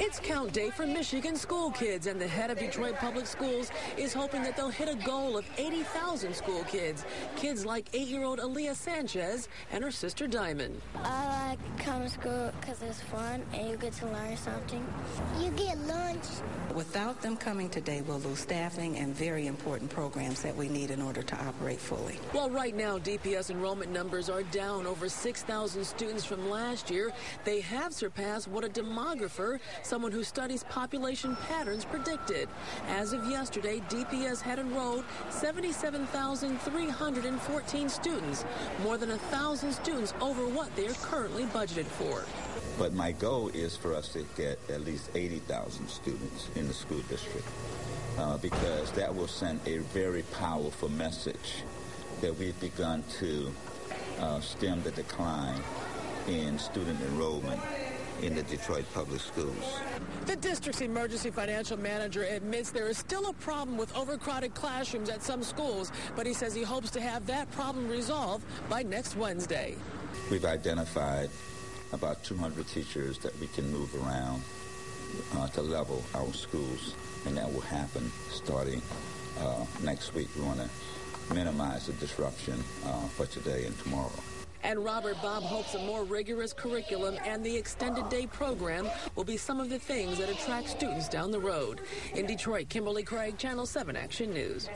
It's count day for Michigan school kids, and the head of Detroit Public Schools is hoping that they'll hit a goal of 80,000 school kids. Kids like eight-year-old Aaliyah Sanchez and her sister Diamond. I like coming to school because it's fun and you get to learn something. You get lunch. Without them coming today, we'll lose staffing and very important programs that we need in order to operate fully. Well, right now, DPS enrollment numbers are down over 6,000 students from last year. They have surpassed what a demographer, someone who studies population patterns, predicted. As of yesterday, DPS had enrolled 77,314 students, more than a thousand students over what they are currently budgeted for. But my goal is for us to get at least 80,000 students in the school district uh, because that will send a very powerful message that we've begun to uh, stem the decline in student enrollment in the Detroit public schools. The district's emergency financial manager admits there is still a problem with overcrowded classrooms at some schools, but he says he hopes to have that problem resolved by next Wednesday. We've identified about 200 teachers that we can move around uh, to level our schools, and that will happen starting uh, next week. We want to minimize the disruption uh, for today and tomorrow. And Robert Bobb hopes a more rigorous curriculum and the extended day program will be some of the things that attract students down the road. In Detroit, Kimberly Craig, Channel 7 Action News.